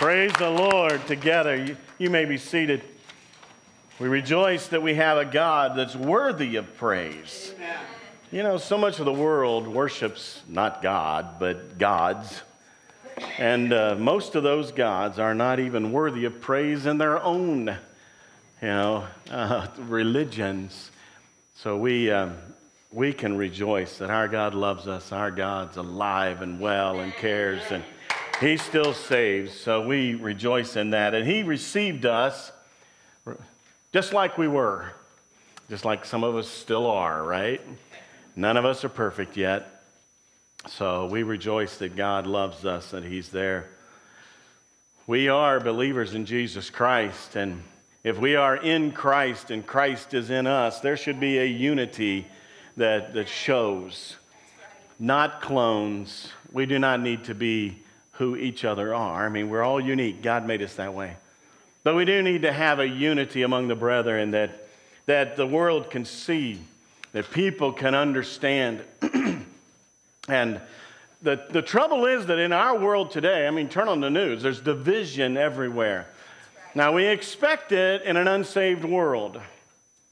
Praise the Lord together. You, you may be seated. We rejoice that we have a God that's worthy of praise. Amen. You know, so much of the world worships not God, but gods. And uh, most of those gods are not even worthy of praise in their own, you know, uh, religions. So we, um, we can rejoice that our God loves us. Our God's alive and well and cares, and He still saves. So we rejoice in that. And He received us just like we were, just like some of us still are, right? None of us are perfect yet. So we rejoice that God loves us and He's there. We are believers in Jesus Christ, and if we are in Christ and Christ is in us, there should be a unity that, that shows, not clones. We do not need to be who each other are. I mean, we're all unique. God made us that way. But we do need to have a unity among the brethren that, that the world can see, that people can understand. and the, the trouble is that in our world today, I mean, turn on the news, there's division everywhere. Now, we expect it in an unsaved world.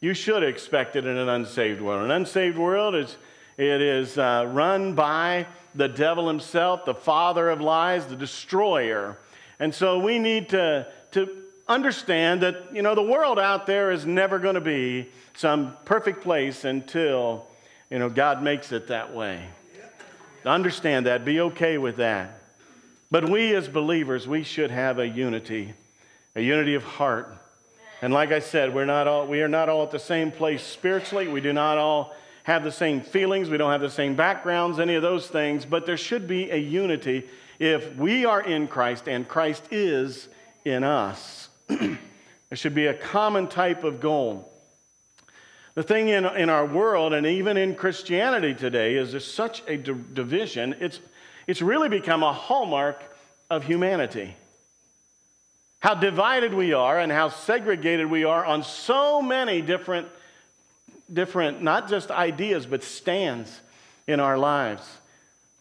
You should expect it in an unsaved world. An unsaved world is it is uh, run by the devil himself, the father of lies, the destroyer. And so we need to, to understand that, you know, the world out there is never going to be some perfect place until, you know, God makes it that way. Understand that. Be okay with that. But we as believers, we should have a unity, a unity of heart. And like I said, we're not all, we are not all at the same place spiritually. We do not all have the same feelings. We don't have the same backgrounds, any of those things. But there should be a unity if we are in Christ and Christ is in us. there should be a common type of goal. The thing in, in our world, and even in Christianity today, is there's such a d- division. It's, it's really become a hallmark of humanity. How divided we are and how segregated we are on so many different, different not just ideas, but stands in our lives.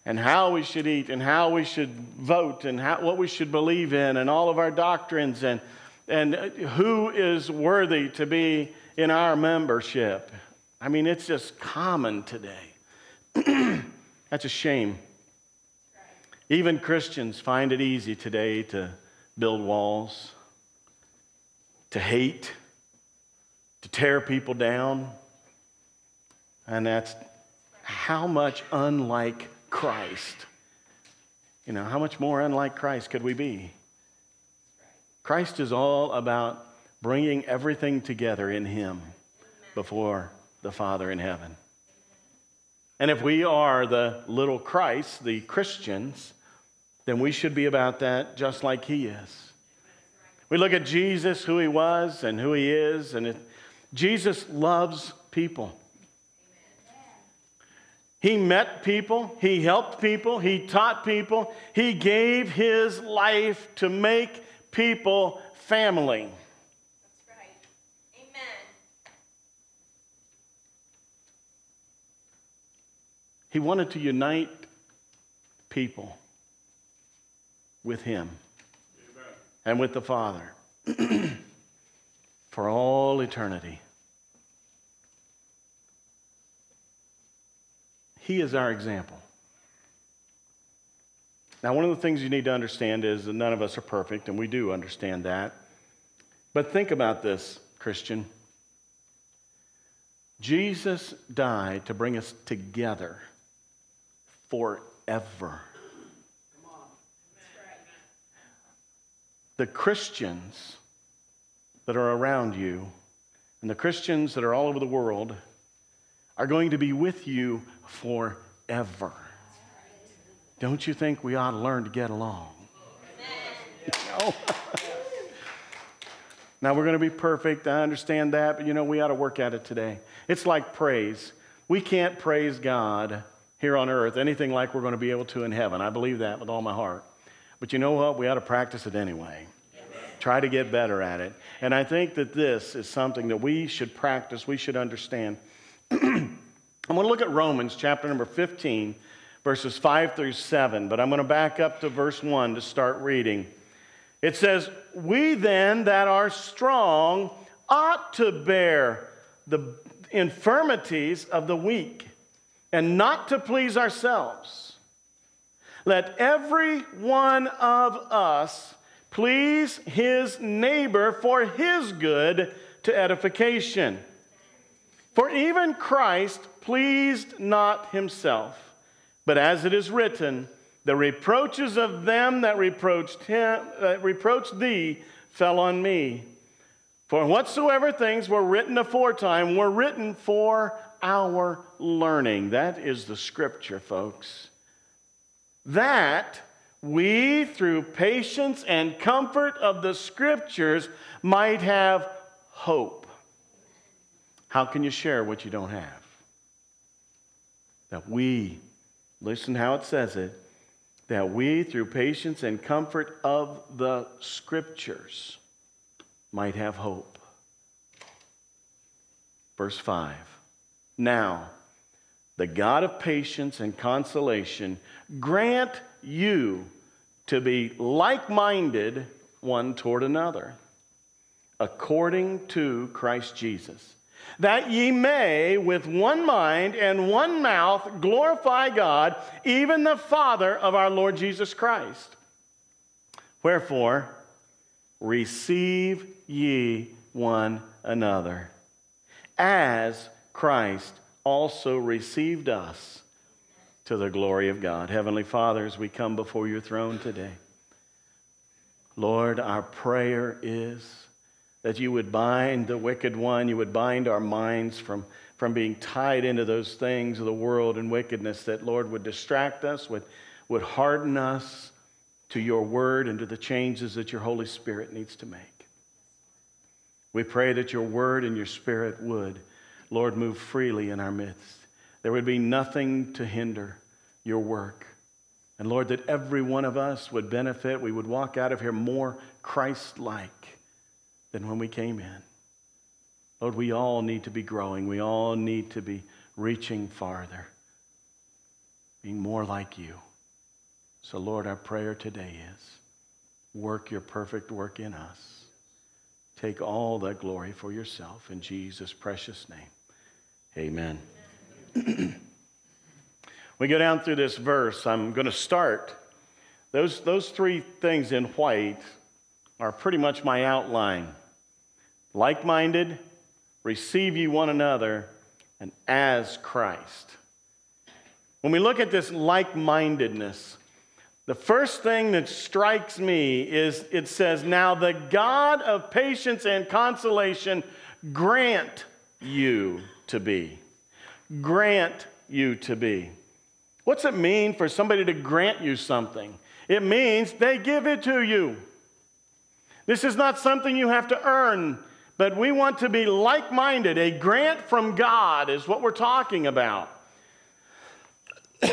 And how we should eat, and how we should vote, and how, what we should believe in, and all of our doctrines, and and who is worthy to be in our membership. I mean, it's just common today. That's a shame. Even Christians find it easy today to build walls, to hate, to tear people down. And that's how much unlike Christ. You know, how much more unlike Christ could we be? Christ is all about bringing everything together in Him before the Father in heaven. And if we are the little Christ, the Christians, then we should be about that just like He is. We look at Jesus, who He was and who He is, and it, Jesus loves people. He met people, he helped people, he taught people, he gave his life to make people family. That's right. Amen. He wanted to unite people with Him Amen. and with the Father for all eternity. He is our example. Now, one of the things you need to understand is that none of us are perfect, and we do understand that. But think about this, Christian. Jesus died to bring us together forever. The Christians that are around you and the Christians that are all over the world are going to be with you forever. Don't you think we ought to learn to get along? no. now, we're going to be perfect. I understand that, but you know, we ought to work at it today. It's like praise. We can't praise God here on earth anything like we're going to be able to in heaven. I believe that with all my heart. But you know what? We ought to practice it anyway. Try to get better at it. And I think that this is something that we should practice, we should understand. I'm going to look at Romans chapter number 15 verses 5 through 7, but I'm going to back up to verse 1 to start reading. It says, We then that are strong ought to bear the infirmities of the weak and not to please ourselves. Let every one of us please his neighbor for his good to edification. For even Christ pleased not himself, but as it is written, the reproaches of them that reproached him, that reproached thee, fell on me. For whatsoever things were written aforetime were written for our learning. That is the scripture, folks. That we, through patience and comfort of the scriptures, might have hope. How can you share what you don't have? That we, listen how it says it, that we, through patience and comfort of the scriptures, might have hope. Verse 5 Now, the God of patience and consolation grant you to be like minded one toward another, according to Christ Jesus, that ye may with one mind and one mouth glorify God, even the Father of our Lord Jesus Christ. Wherefore, receive ye one another, as Christ also received us to the glory of God. Heavenly Father, as we come before your throne today, Lord, our prayer is that you would bind the wicked one, you would bind our minds from, from being tied into those things of the world and wickedness that, Lord, would distract us, would, would harden us to your word and to the changes that your Holy Spirit needs to make. We pray that your word and your spirit would, Lord, move freely in our midst. There would be nothing to hinder your work. And Lord, that every one of us would benefit. We would walk out of here more Christ like than when we came in. Lord, we all need to be growing. We all need to be reaching farther, being more like you. So, Lord, our prayer today is work your perfect work in us. Take all that glory for yourself in Jesus' precious name. Amen. we go down through this verse. I'm going to start. Those, those three things in white are pretty much my outline like minded, receive ye one another, and as Christ. When we look at this like mindedness, the first thing that strikes me is it says, Now the God of patience and consolation grant you to be. Grant you to be. What's it mean for somebody to grant you something? It means they give it to you. This is not something you have to earn, but we want to be like minded. A grant from God is what we're talking about.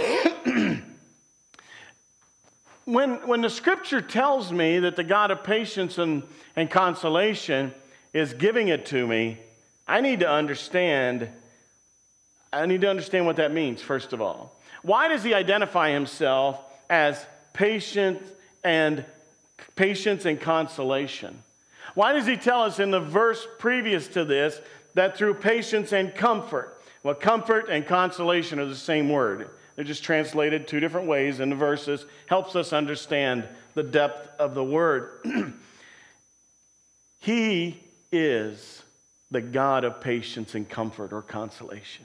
when, when the scripture tells me that the God of patience and, and consolation is giving it to me, I need to understand. I need to understand what that means, first of all. Why does he identify himself as patient and patience and consolation? Why does he tell us in the verse previous to this that through patience and comfort? Well, comfort and consolation are the same word. They're just translated two different ways in the verses. Helps us understand the depth of the word. he is the God of patience and comfort or consolation.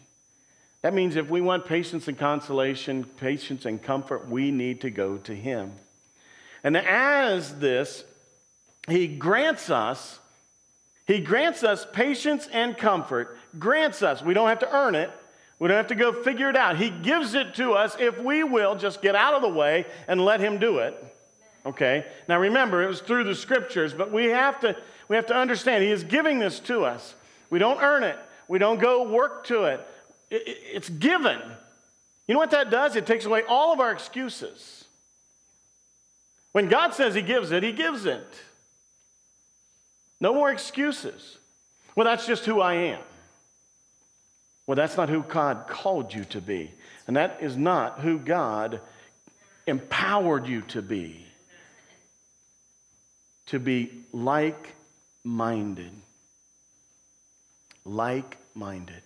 That means if we want patience and consolation, patience and comfort, we need to go to Him. And as this, He grants us, He grants us patience and comfort, grants us. We don't have to earn it, we don't have to go figure it out. He gives it to us if we will just get out of the way and let Him do it. Okay? Now remember, it was through the scriptures, but we have to, we have to understand He is giving this to us. We don't earn it, we don't go work to it it's given. You know what that does? It takes away all of our excuses. When God says He gives it, He gives it. No more excuses. Well, that's just who I am. Well, that's not who God called you to be. And that is not who God empowered you to be. to be like minded. Like minded.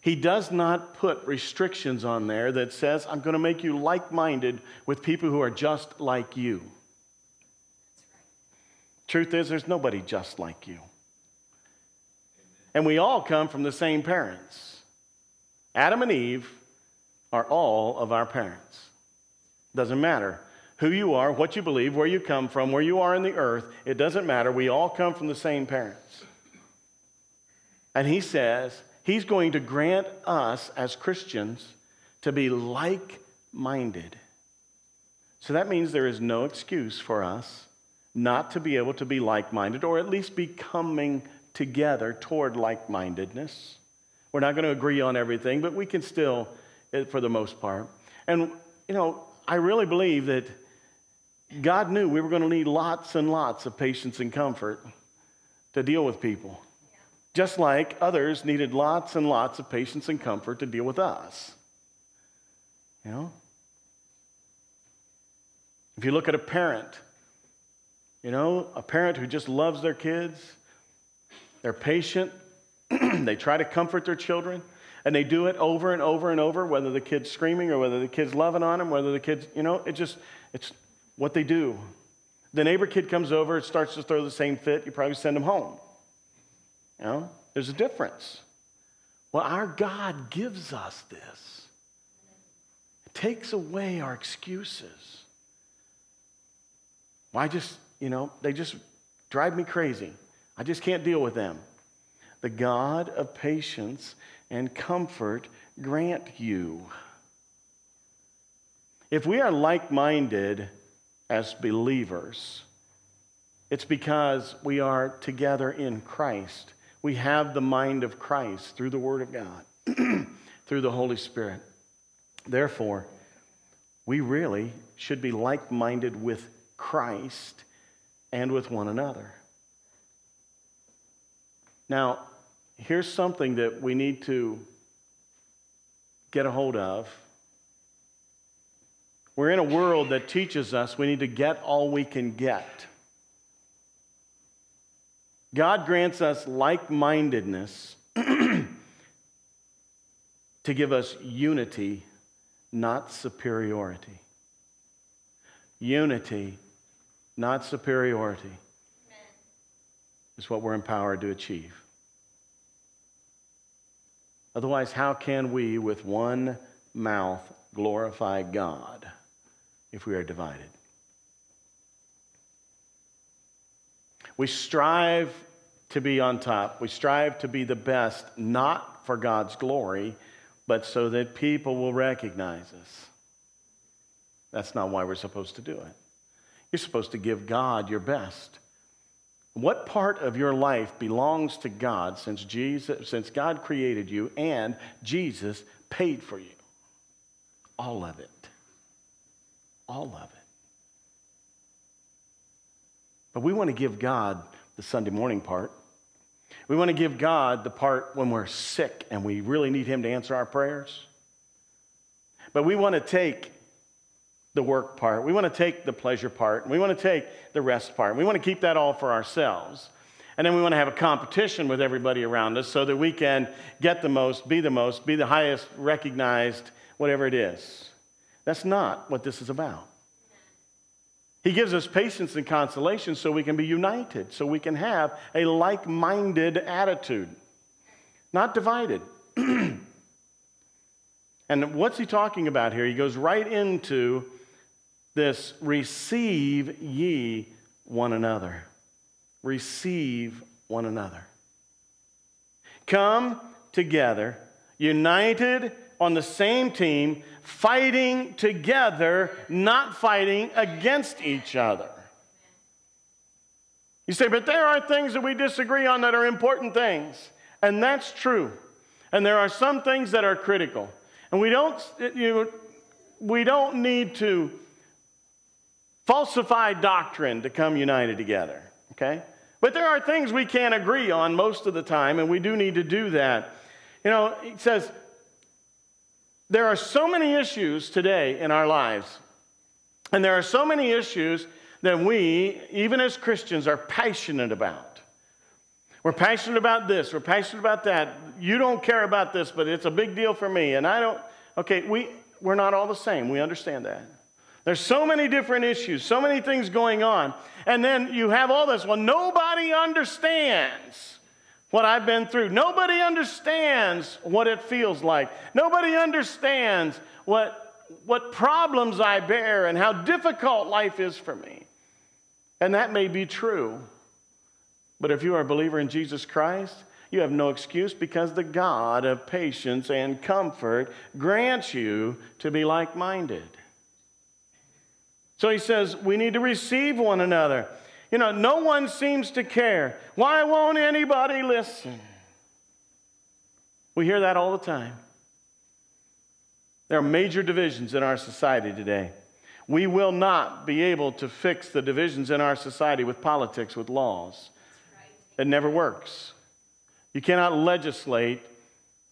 He does not put restrictions on there that says, I'm going to make you like minded with people who are just like you. Truth is, there's nobody just like you. And we all come from the same parents. Adam and Eve are all of our parents. Doesn't matter who you are, what you believe, where you come from, where you are in the earth, it doesn't matter. We all come from the same parents. And he says he's going to grant us as Christians to be like minded. So that means there is no excuse for us not to be able to be like minded, or at least be coming together toward like mindedness. We're not going to agree on everything, but we can still, eh, for the most part. And, you know, I really believe that God knew we were going to need lots and lots of patience and comfort to deal with people. Just like others needed lots and lots of patience and comfort to deal with us. You know? If you look at a parent, you know, a parent who just loves their kids, they're patient, they try to comfort their children, and they do it over and over and over, whether the kid's screaming or whether the kid's loving on them, whether the kid's, you know, it just, it's what they do. The neighbor kid comes over, starts to throw the same fit, you probably send them home. You know, there's a difference. Well, our God gives us this. It takes away our excuses. Why just, you know, they just drive me crazy. I just can't deal with them. The God of patience and comfort grant you. If we are like minded as believers, it's because we are together in Christ. We have the mind of Christ through the Word of God, through the Holy Spirit. Therefore, we really should be like minded with Christ and with one another. Now, here's something that we need to get a hold of. We're in a world that teaches us we need to get all we can get. God grants us like mindedness to give us unity, not superiority. Unity, not superiority, is what we're empowered to achieve. Otherwise, how can we, with one mouth, glorify God if we are divided? We strive to be on top. We strive to be the best, not for God's glory, but so that people will recognize us. That's not why we're supposed to do it. You're supposed to give God your best. What part of your life belongs to God since Jesus since God created you and Jesus paid for you? All of it. All of it. But we want to give God the Sunday morning part. We want to give God the part when we're sick and we really need Him to answer our prayers. But we want to take the work part, we want to take the pleasure part, we want to take the rest part. We want to keep that all for ourselves. And then we want to have a competition with everybody around us so that we can get the most, be the most, be the highest recognized, whatever it is. That's not what this is about. He gives us patience and consolation so we can be united, so we can have a like minded attitude, not divided. and what's he talking about here? He goes right into this receive ye one another. Receive one another. Come together, united on the same team, fighting together, not fighting against each other. You say, but there are things that we disagree on that are important things. And that's true. And there are some things that are critical. And we don't, you know, we don't need to falsify doctrine to come united together, okay? But there are things we can't agree on most of the time, and we do need to do that. You know, it says, there are so many issues today in our lives, and there are so many issues that we, even as Christians, are passionate about. We're passionate about this, we're passionate about that. You don't care about this, but it's a big deal for me. And I don't, okay, we, we're not all the same. We understand that. There's so many different issues, so many things going on. And then you have all this. Well, nobody understands what I've been through. Nobody understands what it feels like. Nobody understands what, what problems I bear and how difficult life is for me. And that may be true. But if you are a believer in Jesus Christ, you have no excuse because the God of patience and comfort grants you to be like minded. So he says, we need to receive one another. You know, no one seems to care. Why won't anybody listen? We hear that all the time. There are major divisions in our society today. We will not be able to fix the divisions in our society with politics, with laws. It never works. You cannot legislate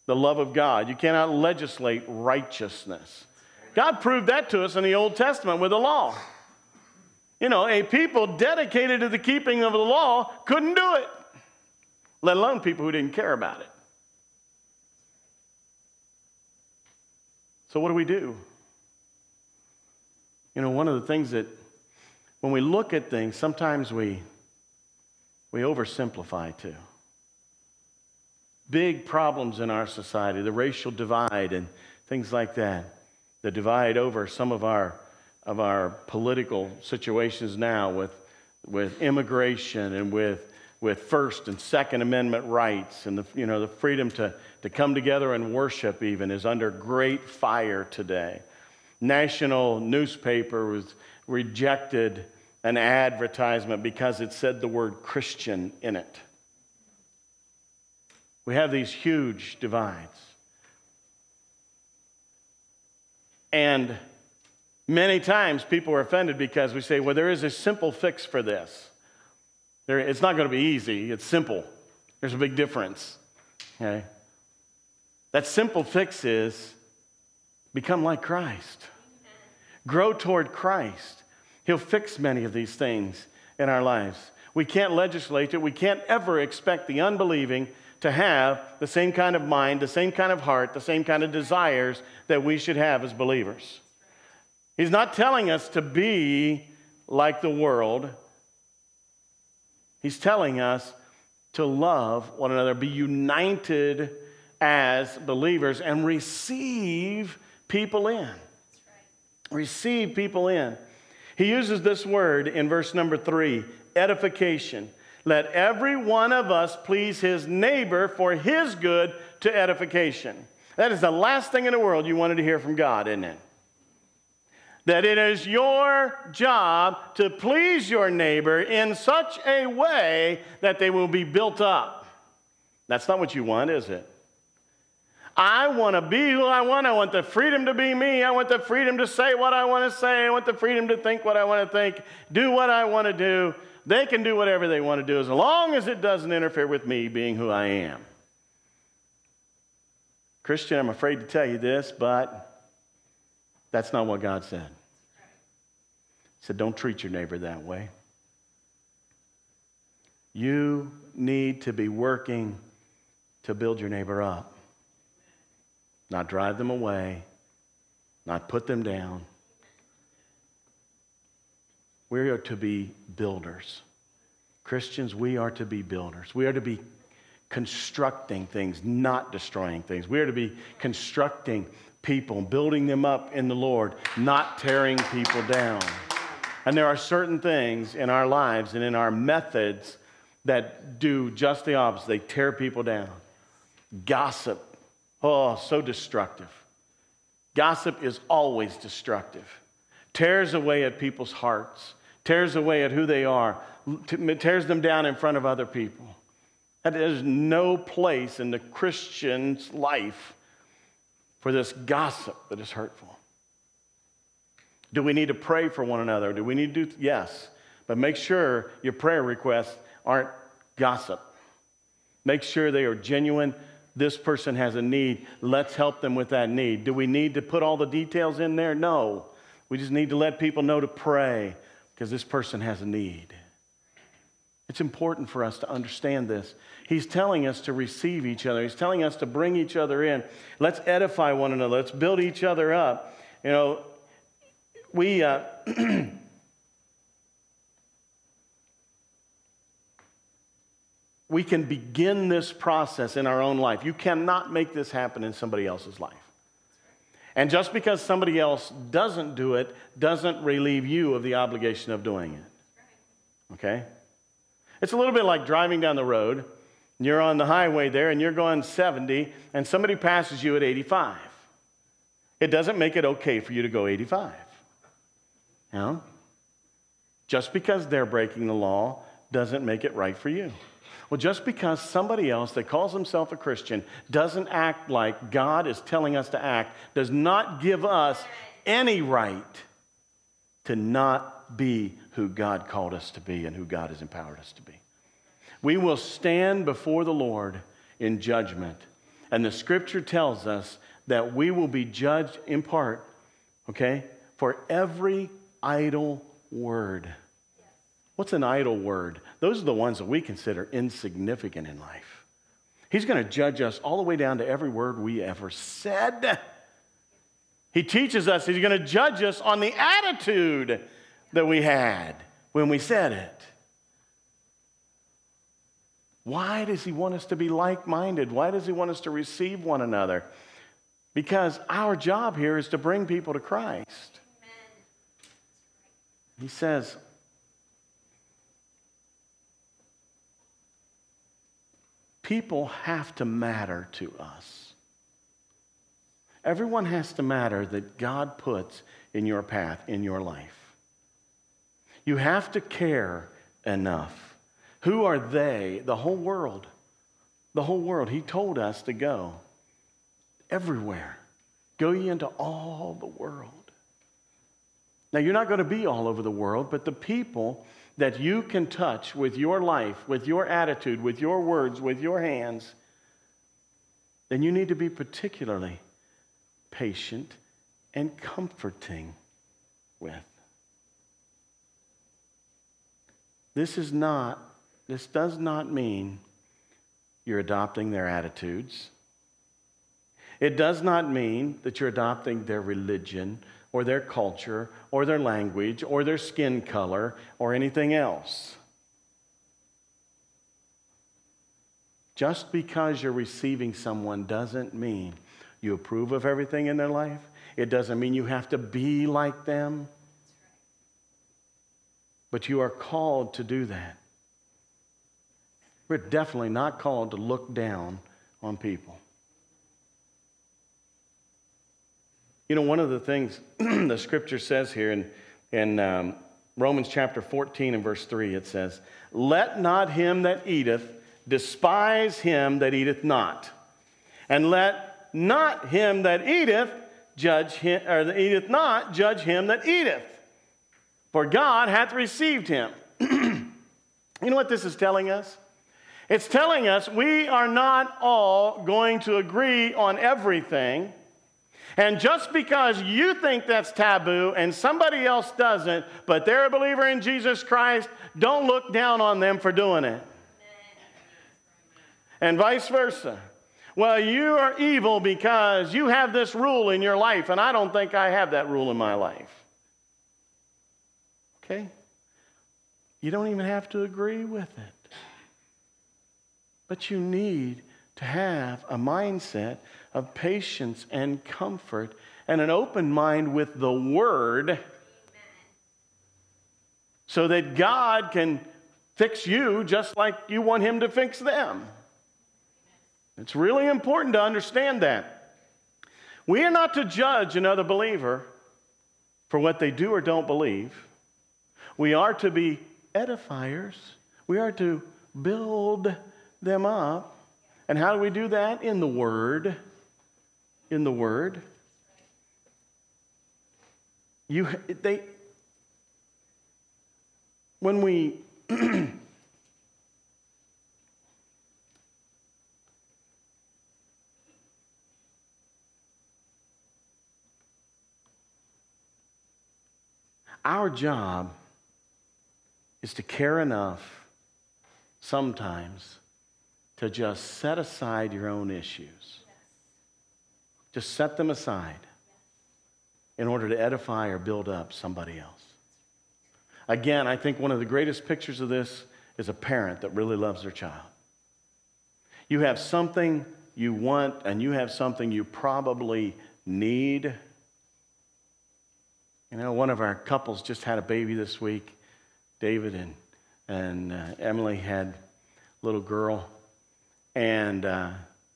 the love of God, you cannot legislate righteousness. God proved that to us in the Old Testament with the law. You know, a people dedicated to the keeping of the law couldn't do it, let alone people who didn't care about it. So, what do we do? You know, one of the things that when we look at things, sometimes we, we oversimplify too. Big problems in our society, the racial divide and things like that the divide over some of our, of our political situations now with, with immigration and with, with First and Second Amendment rights and the, you know, the freedom to, to come together and worship even is under great fire today. National newspaper was rejected an advertisement because it said the word Christian in it. We have these huge divides. And many times people are offended because we say, well, there is a simple fix for this. There, it's not going to be easy, it's simple. There's a big difference. Okay? That simple fix is become like Christ, grow toward Christ. He'll fix many of these things in our lives. We can't legislate it. We can't ever expect the unbelieving to have the same kind of mind, the same kind of heart, the same kind of desires that we should have as believers. He's not telling us to be like the world. He's telling us to love one another, be united as believers, and receive people in. Receive people in. He uses this word in verse number three edification. Let every one of us please his neighbor for his good to edification. That is the last thing in the world you wanted to hear from God, isn't it? That it is your job to please your neighbor in such a way that they will be built up. That's not what you want, is it? I want to be who I want. I want the freedom to be me. I want the freedom to say what I want to say. I want the freedom to think what I want to think, do what I want to do. They can do whatever they want to do as long as it doesn't interfere with me being who I am. Christian, I'm afraid to tell you this, but that's not what God said. He said, Don't treat your neighbor that way. You need to be working to build your neighbor up, not drive them away, not put them down. We are to be builders. Christians, we are to be builders. We are to be constructing things, not destroying things. We are to be constructing people, building them up in the Lord, not tearing people down. And there are certain things in our lives and in our methods that do just the opposite. They tear people down. Gossip, oh, so destructive. Gossip is always destructive, tears away at people's hearts tears away at who they are, tears them down in front of other people. That is no place in the Christian's life for this gossip that is hurtful. Do we need to pray for one another? Do we need to do? Yes. But make sure your prayer requests aren't gossip. Make sure they are genuine. This person has a need. Let's help them with that need. Do we need to put all the details in there? No. We just need to let people know to pray because this person has a need. It's important for us to understand this. He's telling us to receive each other. He's telling us to bring each other in. Let's edify one another. Let's build each other up. You know, we uh, we can begin this process in our own life. You cannot make this happen in somebody else's life. And just because somebody else doesn't do it doesn't relieve you of the obligation of doing it. Okay? It's a little bit like driving down the road. You're on the highway there and you're going 70, and somebody passes you at 85. It doesn't make it okay for you to go 85. You know? Just because they're breaking the law doesn't make it right for you. Well, just because somebody else that calls himself a Christian doesn't act like God is telling us to act does not give us any right to not be who God called us to be and who God has empowered us to be. We will stand before the Lord in judgment. And the scripture tells us that we will be judged in part, okay, for every idle word. What's an idle word? Those are the ones that we consider insignificant in life. He's going to judge us all the way down to every word we ever said. He teaches us he's going to judge us on the attitude that we had when we said it. Why does he want us to be like minded? Why does he want us to receive one another? Because our job here is to bring people to Christ. He says, people have to matter to us. Everyone has to matter that God puts in your path, in your life. You have to care enough. Who are they? The whole world. The whole world. He told us to go everywhere. Go ye into all the world. Now, you're not going to be all over the world, but the people that you can touch with your life, with your attitude, with your words, with your hands, then you need to be particularly patient and comforting with. This is not, this does not mean you're adopting their attitudes. It does not mean that you're adopting their religion or their culture or their language or their skin color or anything else. Just because you're receiving someone doesn't mean you approve of everything in their life. It doesn't mean you have to be like them. But you are called to do that. We're definitely not called to look down on people. You know, one of the things the scripture says here in, in um, Romans chapter 14 and verse 3, it says, Let not him that eateth despise him that eateth not, and let not him that eateth judge him, or that eateth not judge him that eateth, for God hath received him. you know what this is telling us? It's telling us we are not all going to agree on everything. And just because you think that's taboo and somebody else doesn't, but they're a believer in Jesus Christ, don't look down on them for doing it. And vice versa. Well, you are evil because you have this rule in your life, and I don't think I have that rule in my life. Okay? You don't even have to agree with it. But you need to have a mindset of patience and comfort and an open mind with the Word so that God can fix you just like you want Him to fix them. It's really important to understand that. We are not to judge another believer for what they do or don't believe. We are to be edifiers. We are to build them up. And how do we do that? In the Word in the Word. You, they, when we our job is to care enough sometimes to just set aside your own issues. Just set them aside in order to edify or build up somebody else. Again, I think one of the greatest pictures of this is a parent that really loves their child. You have something you want, and you have something you probably need. You know, one of our couples just had a baby this week. David and, and uh, Emily had a little girl. And uh,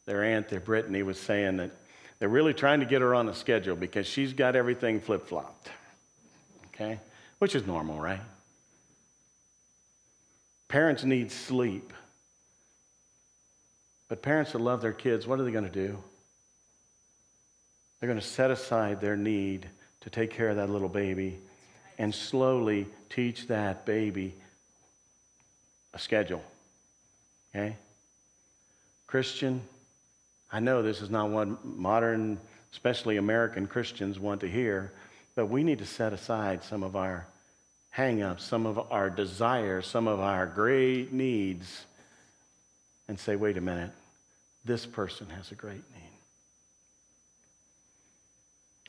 their aunt, their Brittany, was saying that they're really trying to get her on a schedule because she's got everything flip flopped. Okay? Which is normal, right? Parents need sleep. But parents that love their kids, what are they going to do? They're going to set aside their need to take care of that little baby and slowly teach that baby a schedule. Okay? Christian, I know this is not what modern, especially American Christians want to hear, but we need to set aside some of our hang ups, some of our desires, some of our great needs, and say, wait a minute, this person has a great need.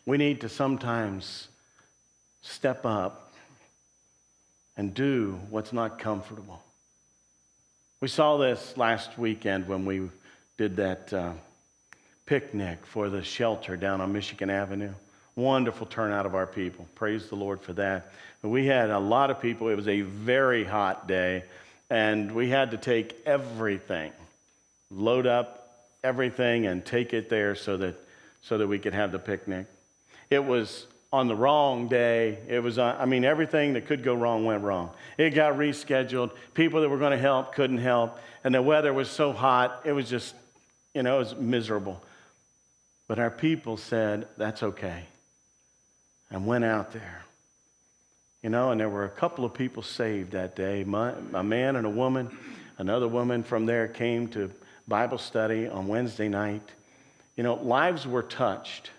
We need to sometimes step up and do what's not comfortable. We saw this last weekend when we did that. Uh, picnic for the shelter down on Michigan Avenue. Wonderful turnout of our people. Praise the Lord for that. We had a lot of people. It was a very hot day, and we had to take everything, load up everything, and take it there so that, so that we could have the picnic. It was on the wrong day. It was, on, I mean, everything that could go wrong went wrong. It got rescheduled. People that were going to help couldn't help. And the weather was so hot, it was just, you know, it was miserable. But our people said, that's okay, and went out there. You know, and there were a couple of people saved that day My, a man and a woman. Another woman from there came to Bible study on Wednesday night. You know, lives were touched.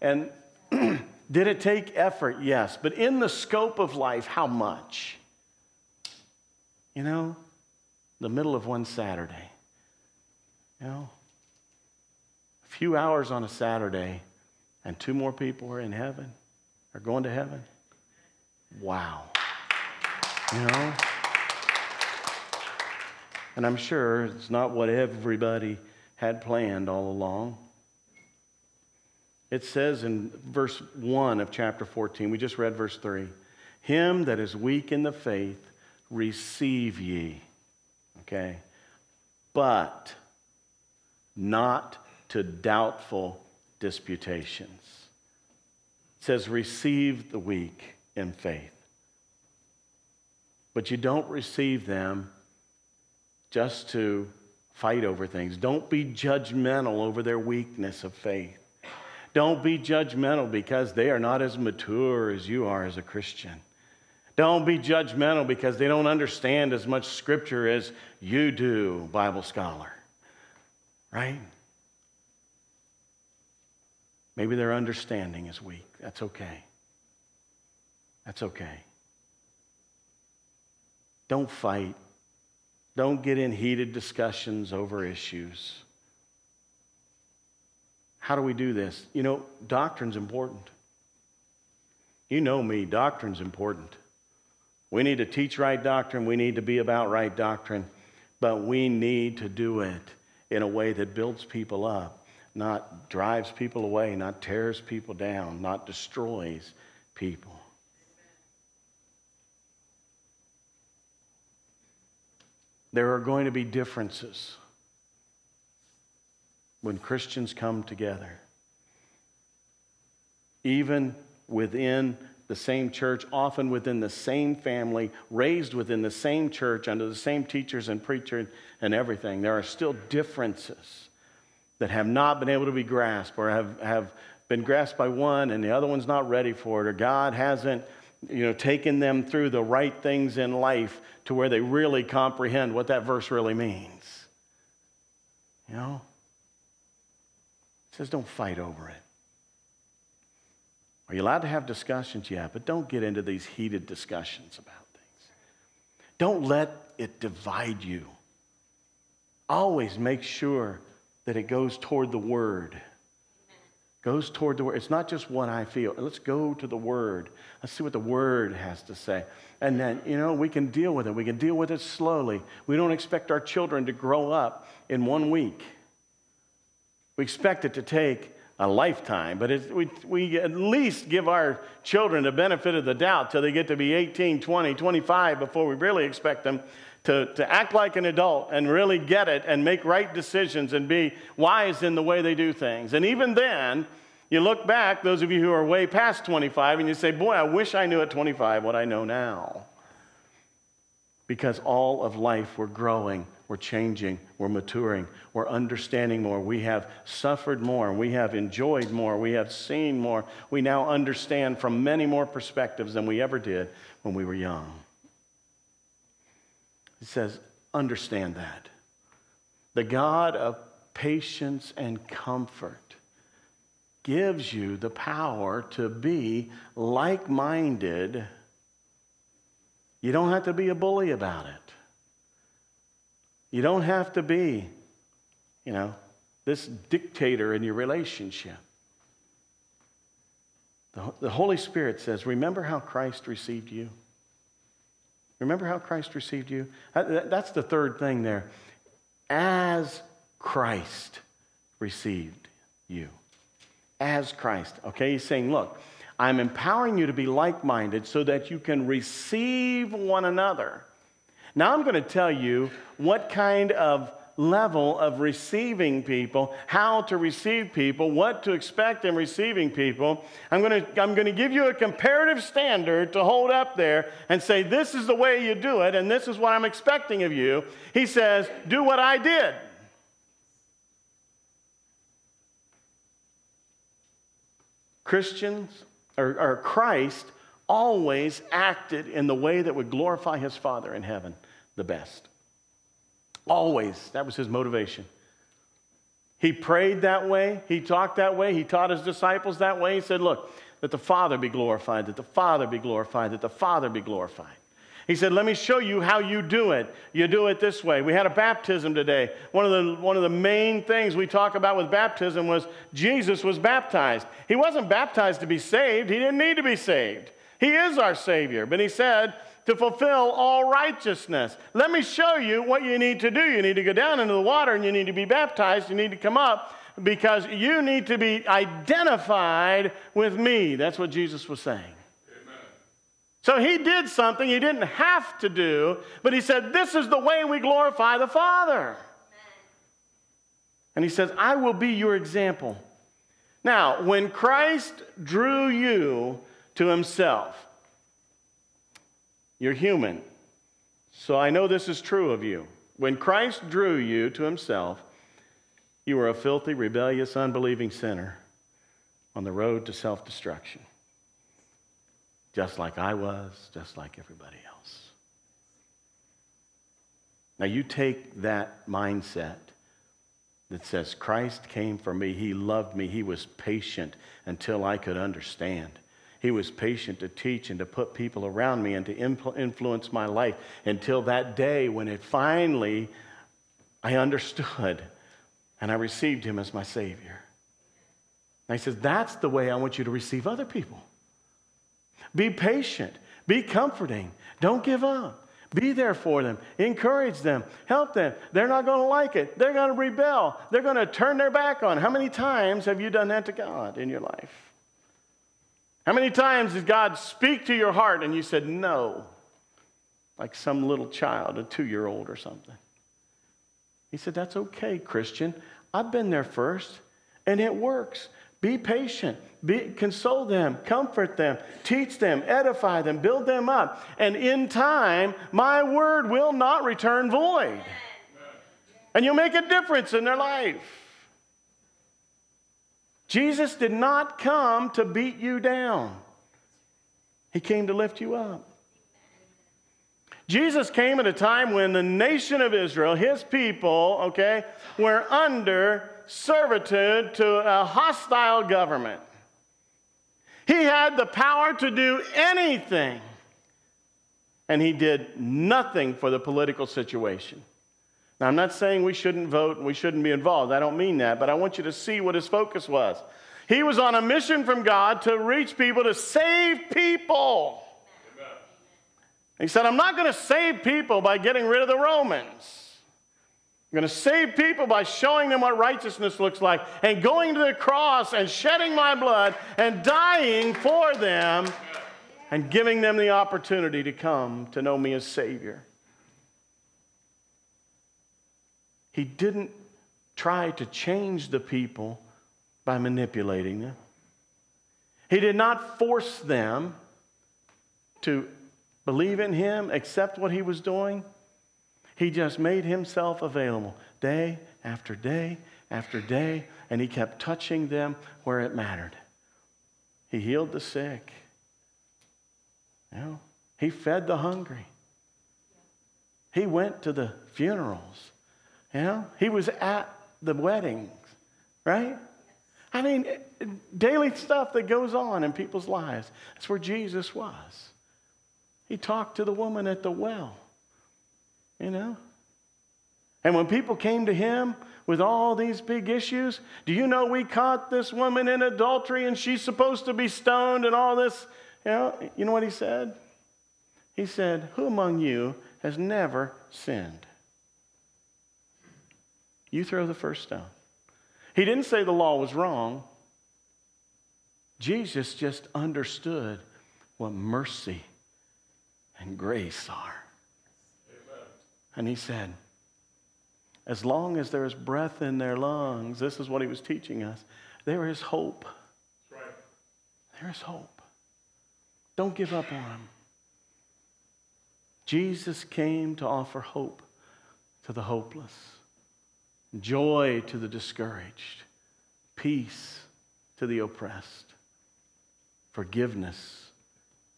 And did it take effort? Yes. But in the scope of life, how much? You know, the middle of one Saturday. You know, few hours on a Saturday, and two more people are in heaven, are going to heaven. Wow. You know? And I'm sure it's not what everybody had planned all along. It says in verse 1 of chapter 14, we just read verse 3 Him that is weak in the faith, receive ye. Okay? But not to doubtful disputations. It says, receive the weak in faith. But you don't receive them just to fight over things. Don't be judgmental over their weakness of faith. Don't be judgmental because they are not as mature as you are as a Christian. Don't be judgmental because they don't understand as much scripture as you do, Bible scholar. Right? Maybe their understanding is weak. That's okay. That's okay. Don't fight. Don't get in heated discussions over issues. How do we do this? You know, doctrine's important. You know me, doctrine's important. We need to teach right doctrine, we need to be about right doctrine, but we need to do it in a way that builds people up not drives people away, not tears people down, not destroys people. There are going to be differences when Christians come together. Even within the same church, often within the same family, raised within the same church, under the same teachers and preacher and everything, there are still differences that have not been able to be grasped or have, have been grasped by one and the other one's not ready for it or God hasn't you know taken them through the right things in life to where they really comprehend what that verse really means. You know? It says don't fight over it. Are you allowed to have discussions? Yeah, but don't get into these heated discussions about things. Don't let it divide you. Always make sure that it goes toward the Word. Goes toward the Word. It's not just what I feel. Let's go to the Word. Let's see what the Word has to say. And then, you know, we can deal with it. We can deal with it slowly. We don't expect our children to grow up in one week. We expect it to take a lifetime, but we, we at least give our children the benefit of the doubt till they get to be 18, 20, 25 before we really expect them to, to act like an adult and really get it and make right decisions and be wise in the way they do things. And even then, you look back, those of you who are way past 25, and you say, Boy, I wish I knew at 25 what I know now. Because all of life, we're growing, we're changing, we're maturing, we're understanding more. We have suffered more, we have enjoyed more, we have seen more. We now understand from many more perspectives than we ever did when we were young. He says, understand that. The God of patience and comfort gives you the power to be like minded. You don't have to be a bully about it. You don't have to be, you know, this dictator in your relationship. The, the Holy Spirit says, Remember how Christ received you? Remember how Christ received you? That's the third thing there. As Christ received you. As Christ. Okay, he's saying, look, I'm empowering you to be like minded so that you can receive one another. Now, I'm going to tell you what kind of level of receiving people, how to receive people, what to expect in receiving people. I'm going to, I'm going to give you a comparative standard to hold up there and say, this is the way you do it, and this is what I'm expecting of you. He says, do what I did. Christians or, or Christ always acted in the way that would glorify his Father in heaven the best. Always. That was his motivation. He prayed that way. He talked that way. He taught his disciples that way. He said, Look, that the Father be glorified, that the Father be glorified, that the Father be glorified. He said, Let me show you how you do it. You do it this way. We had a baptism today. One of, the, one of the main things we talk about with baptism was Jesus was baptized. He wasn't baptized to be saved, he didn't need to be saved. He is our Savior. But he said, to fulfill all righteousness. Let me show you what you need to do. You need to go down into the water and you need to be baptized. You need to come up because you need to be identified with me. That's what Jesus was saying. Amen. So he did something he didn't have to do, but he said, This is the way we glorify the Father. And he says, I will be your example. Now, when Christ drew you to himself, you're human. So I know this is true of you. When Christ drew you to himself, you were a filthy, rebellious, unbelieving sinner on the road to self destruction. Just like I was, just like everybody else. Now you take that mindset that says, Christ came for me, He loved me, He was patient until I could understand. He was patient to teach and to put people around me and to influence my life until that day when it finally I understood and I received him as my Savior. And he says, That's the way I want you to receive other people. Be patient, be comforting, don't give up. Be there for them, encourage them, help them. They're not going to like it, they're going to rebel, they're going to turn their back on. How many times have you done that to God in your life? How many times did God speak to your heart and you said no? Like some little child, a two year old or something. He said, That's okay, Christian. I've been there first, and it works. Be patient. Be, console them, comfort them, teach them, edify them, build them up. And in time, my word will not return void. And you'll make a difference in their life. Jesus did not come to beat you down, He came to lift you up. Jesus came at a time when the nation of Israel, his people, okay, were under servitude to a hostile government. He had the power to do anything. and he did nothing for the political situation. Now, I'm not saying we shouldn't vote and we shouldn't be involved. I don't mean that, but I want you to see what his focus was. He was on a mission from God to reach people, to save people. Amen. He said, I'm not going to save people by getting rid of the Romans. I'm going to save people by showing them what righteousness looks like and going to the cross and shedding my blood and dying for them and giving them the opportunity to come to know me as Savior. He didn't try to change the people by manipulating them. He did not force them to believe in him, accept what he was doing. He just made himself available day after day after day, and he kept touching them where it mattered. He healed the sick. You know, he fed the hungry. He went to the funerals. You know, he was at the weddings, right? I mean, daily stuff that goes on in people's lives. That's where Jesus was. He talked to the woman at the well, you know? And when people came to him with all these big issues, do you know we caught this woman in adultery and she's supposed to be stoned and all this? You know, you know what he said? He said, Who among you has never sinned? You throw the first stone. He didn't say the law was wrong. Jesus just understood what mercy and grace are. Amen. And he said, as long as there is breath in their lungs, this is what he was teaching us, there is hope. Right. There is hope. Don't give up on them. Jesus came to offer hope to the hopeless joy to the discouraged, peace to the oppressed, forgiveness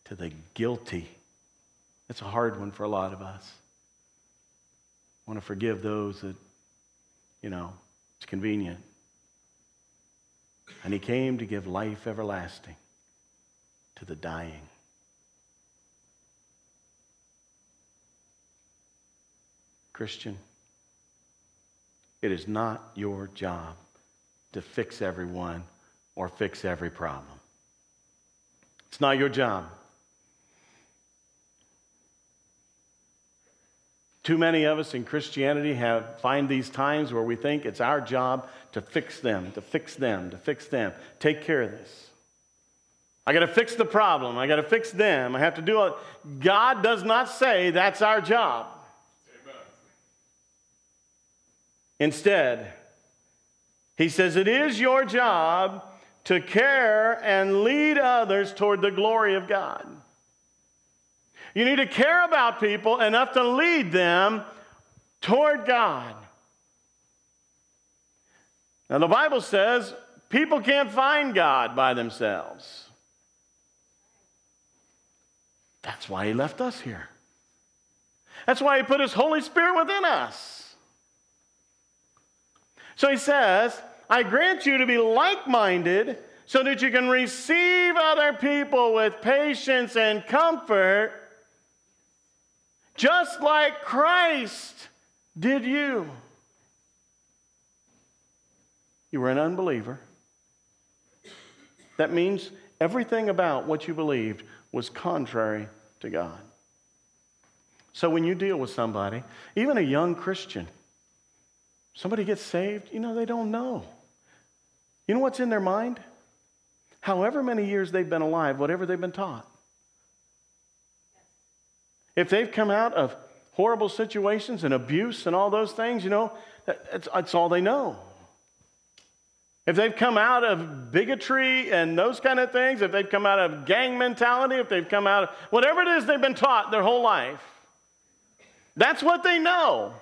to the guilty. It's a hard one for a lot of us. I want to forgive those that, you know, it's convenient. And he came to give life everlasting to the dying. Christian, it is not your job to fix everyone or fix every problem. It's not your job. Too many of us in Christianity have find these times where we think it's our job to fix them, to fix them, to fix them. Take care of this. I got to fix the problem. I got to fix them. I have to do it. God does not say that's our job. Instead, he says, It is your job to care and lead others toward the glory of God. You need to care about people enough to lead them toward God. Now, the Bible says people can't find God by themselves. That's why He left us here. That's why He put His Holy Spirit within us. So he says, I grant you to be like minded so that you can receive other people with patience and comfort, just like Christ did you. You were an unbeliever. That means everything about what you believed was contrary to God. So when you deal with somebody, even a young Christian, Somebody gets saved, you know, they don't know. You know what's in their mind? However many years they've been alive, whatever they've been taught. If they've come out of horrible situations and abuse and all those things, you know, that's, that's all they know. If they've come out of bigotry and those kind of things, if they've come out of gang mentality, if they've come out of whatever it is they've been taught their whole life, that's what they know.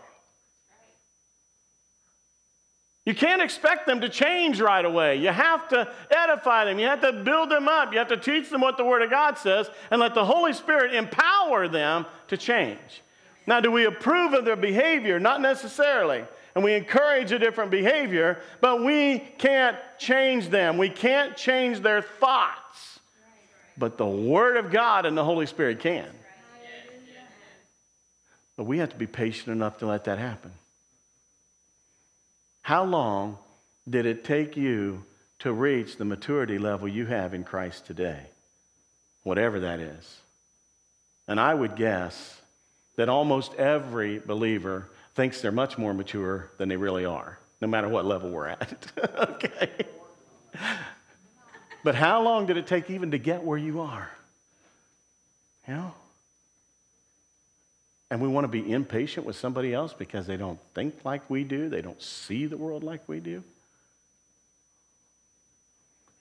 You can't expect them to change right away. You have to edify them. You have to build them up. You have to teach them what the Word of God says and let the Holy Spirit empower them to change. Now, do we approve of their behavior? Not necessarily. And we encourage a different behavior, but we can't change them. We can't change their thoughts. But the Word of God and the Holy Spirit can. But we have to be patient enough to let that happen. How long did it take you to reach the maturity level you have in Christ today? Whatever that is. And I would guess that almost every believer thinks they're much more mature than they really are, no matter what level we're at. okay? But how long did it take even to get where you are? You know? And we want to be impatient with somebody else because they don't think like we do, they don't see the world like we do.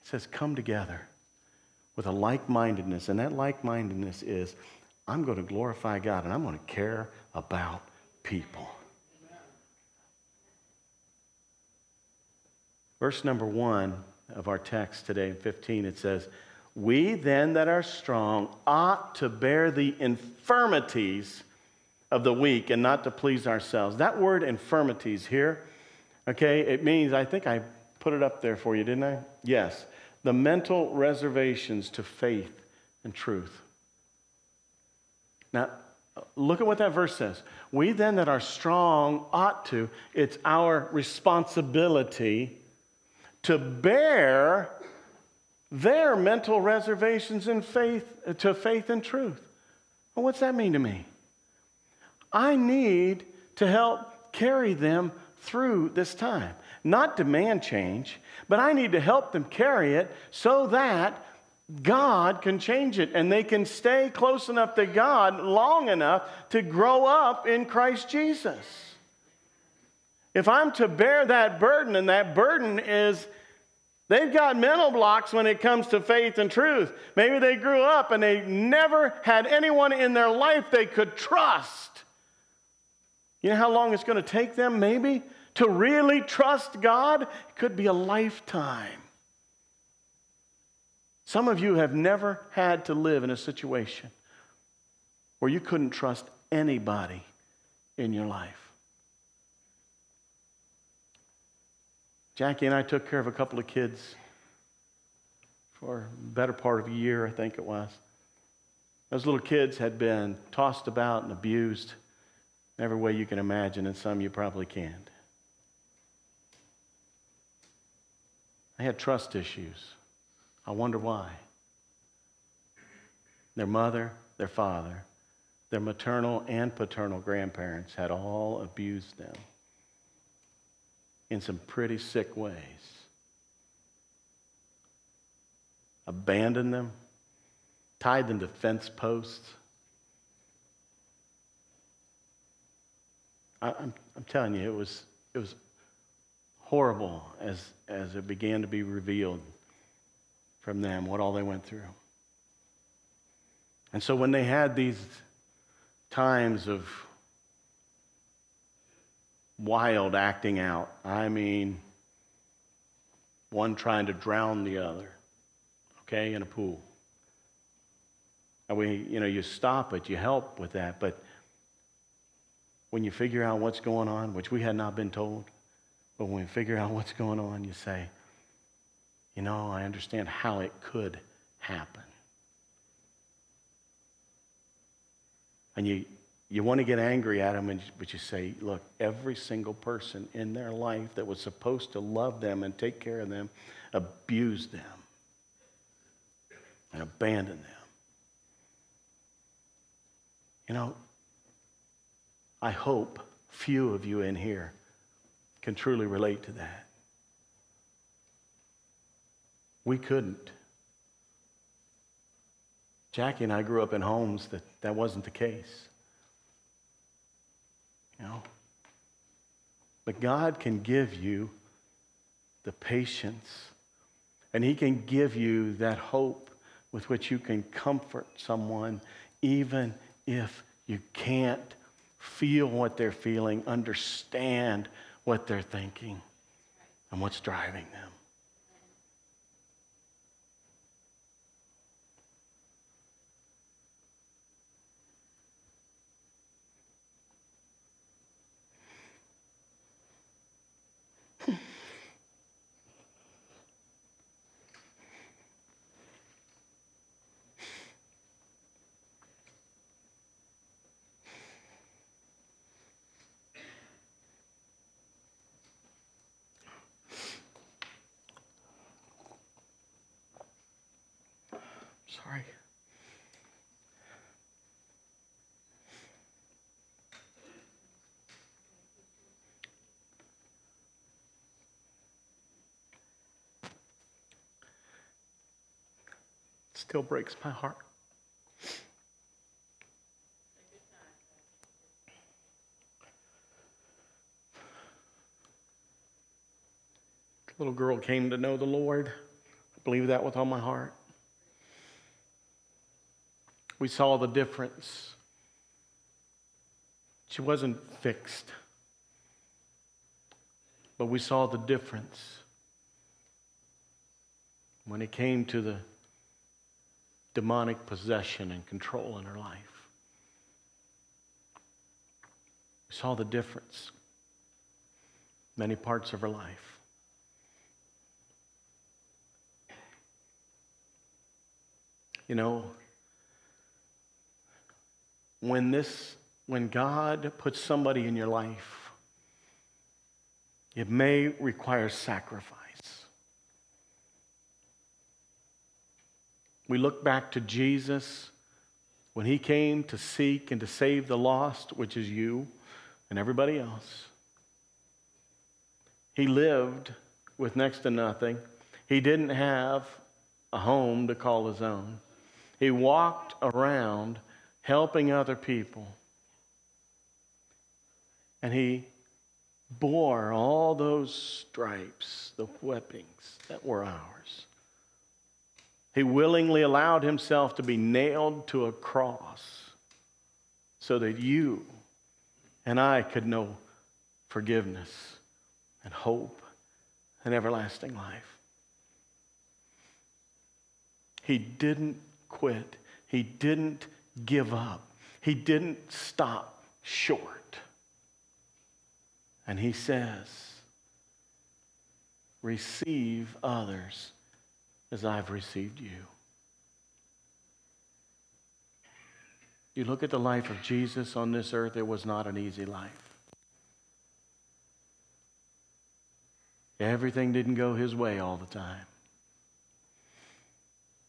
It says, come together with a like mindedness. And that like mindedness is, I'm going to glorify God and I'm going to care about people. Verse number one of our text today, 15, it says, We then that are strong ought to bear the infirmities of the weak and not to please ourselves. That word infirmities here, okay, it means, I think I put it up there for you, didn't I? Yes. The mental reservations to faith and truth. Now, look at what that verse says. We then that are strong ought to, it's our responsibility to bear their mental reservations in faith to faith and truth. Well, what's that mean to me? I need to help carry them through this time. Not demand change, but I need to help them carry it so that God can change it and they can stay close enough to God long enough to grow up in Christ Jesus. If I'm to bear that burden, and that burden is they've got mental blocks when it comes to faith and truth. Maybe they grew up and they never had anyone in their life they could trust. You know how long it's going to take them, maybe, to really trust God? It could be a lifetime. Some of you have never had to live in a situation where you couldn't trust anybody in your life. Jackie and I took care of a couple of kids for a better part of a year, I think it was. Those little kids had been tossed about and abused every way you can imagine, and some you probably can't. They had trust issues. I wonder why. Their mother, their father, their maternal and paternal grandparents had all abused them in some pretty sick ways. Abandoned them, tied them to fence posts. I, am I'm telling you, it was, it was horrible as, as it began to be revealed from them, what all they went through. And so when they had these times of wild acting out, I mean, one trying to drown the other, okay, in a pool. And we, you know, you stop it, you help with that, but when you figure out what's going on, which we had not been told, but when you figure out what's going on, you say, you know, I understand how it could happen. And you, you want to get angry at them, but you say, look, every single person in their life that was supposed to love them and take care of them abused them and abandoned them. You know, I hope few of you in here can truly relate to that. We couldn't. Jackie and I grew up in homes that that wasn't the case. You know? But God can give you the patience, and He can give you that hope with which you can comfort someone, even if you can't feel what they're feeling, understand what they're thinking, and what's driving them. Still breaks my heart. The little girl came to know the Lord. I believe that with all my heart. We saw the difference. She wasn't fixed, but we saw the difference when it came to the demonic possession and control in her life. We saw the difference many parts of her life. You know, when this when God puts somebody in your life, it may require sacrifice. We look back to Jesus when he came to seek and to save the lost, which is you and everybody else. He lived with next to nothing. He didn't have a home to call his own. He walked around helping other people. And he bore all those stripes, the whippings that were ours. He willingly allowed himself to be nailed to a cross so that you and I could know forgiveness and hope and everlasting life. He didn't quit. He didn't give up. He didn't stop short. And he says, Receive others as I've received you. You look at the life of Jesus on this earth, it was not an easy life. Everything didn't go his way all the time.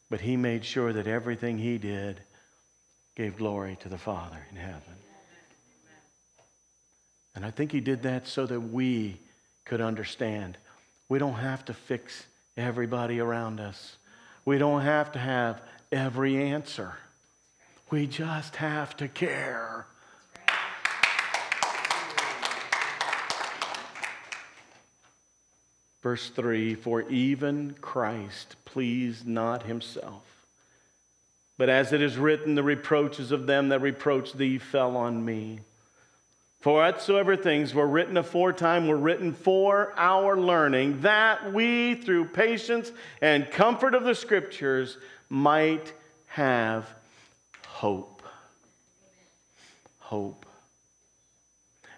But he made sure that everything he did gave glory to the Father in heaven. And I think he did that so that we could understand. We don't have to fix everybody around us. We don't have to have every answer. We just have to care. Verse 3 For even Christ pleased not himself. But as it is written, the reproaches of them that reproach thee fell on me. For whatsoever things were written aforetime were written for our learning, that we, through patience and comfort of the Scriptures, might have hope. Hope.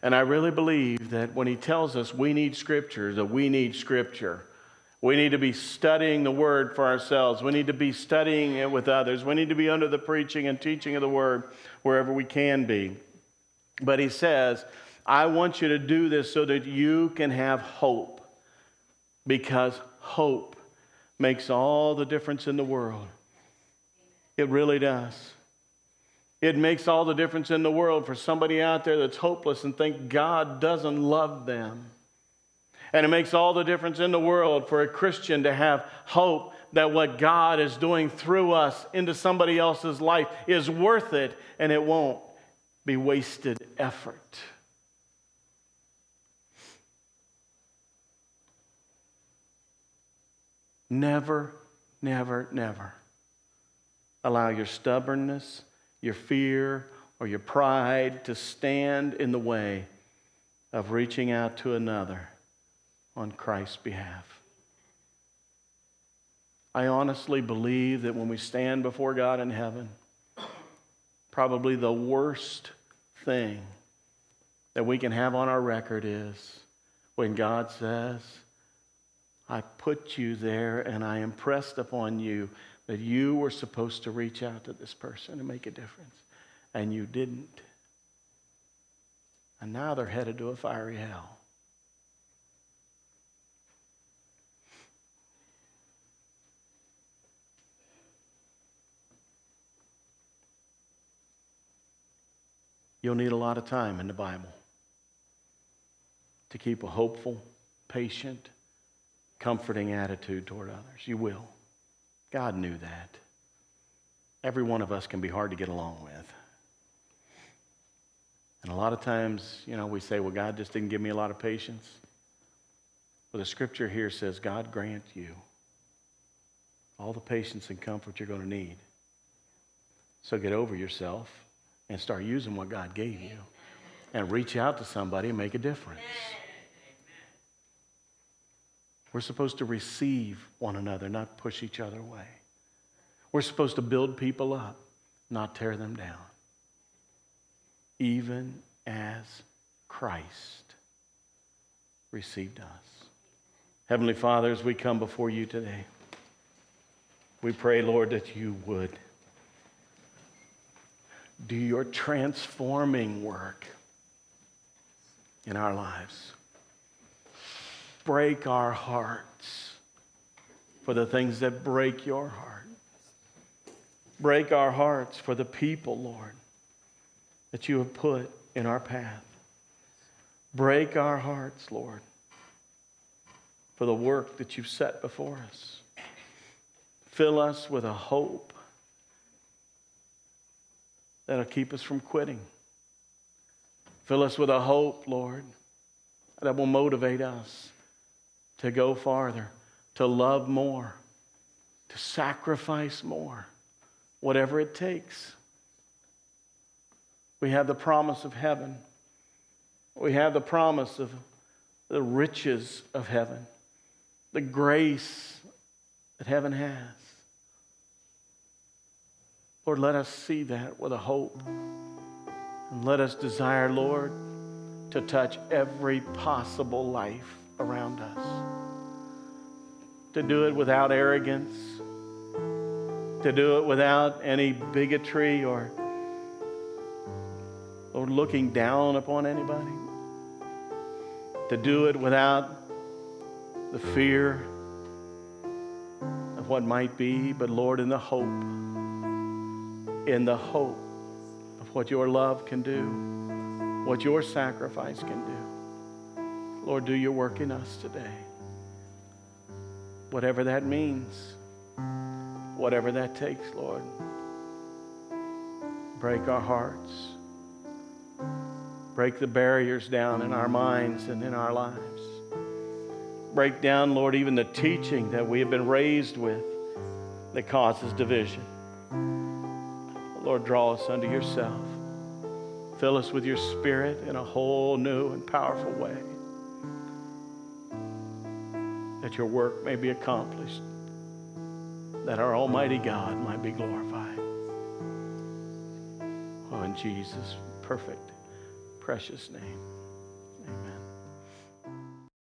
And I really believe that when he tells us we need scripture, that we need scripture. We need to be studying the word for ourselves. We need to be studying it with others. We need to be under the preaching and teaching of the word wherever we can be. But he says, I want you to do this so that you can have hope. Because hope makes all the difference in the world. It really does. It makes all the difference in the world for somebody out there that's hopeless and think God doesn't love them. And it makes all the difference in the world for a Christian to have hope that what God is doing through us into somebody else's life is worth it and it won't be wasted effort. Never, never, never allow your stubbornness your fear, or your pride to stand in the way of reaching out to another on Christ's behalf. I honestly believe that when we stand before God in heaven, probably the worst thing that we can have on our record is when God says, I put you there and I impressed upon you that you were supposed to reach out to this person and make a difference, and you didn't. And now they're headed to a fiery hell. You'll need a lot of time in the Bible to keep a hopeful, patient, comforting attitude toward others. You will. God knew that. Every one of us can be hard to get along with. And a lot of times, you know, we say, well, God just didn't give me a lot of patience. Well, the scripture here says, God grant you all the patience and comfort you're going to need. So get over yourself and start using what God gave you and reach out to somebody and make a difference. We're supposed to receive one another, not push each other away. We're supposed to build people up, not tear them down. Even as Christ received us. Heavenly Father, as we come before you today, we pray, Lord, that you would do your transforming work in our lives. Break our hearts for the things that break your heart. Break our hearts for the people, Lord, that you have put in our path. Break our hearts, Lord, for the work that you've set before us. Fill us with a hope that'll keep us from quitting. Fill us with a hope, Lord, that will motivate us to go farther, to love more, to sacrifice more, whatever it takes. We have the promise of heaven. We have the promise of the riches of heaven, the grace that heaven has. Lord, let us see that with a hope. And let us desire, Lord, to touch every possible life around us. To do it without arrogance, to do it without any bigotry or, or looking down upon anybody, to do it without the fear of what might be, but Lord, in the hope in the hope of what your love can do, what your sacrifice can do. Lord, do your work in us today. Whatever that means, whatever that takes, Lord. Break our hearts. Break the barriers down in our minds and in our lives. Break down, Lord, even the teaching that we have been raised with that causes division. Lord, draw us unto yourself. Fill us with your spirit in a whole new and powerful way. That your work may be accomplished. That our Almighty God might be glorified. Oh, in Jesus' perfect, precious name. Amen.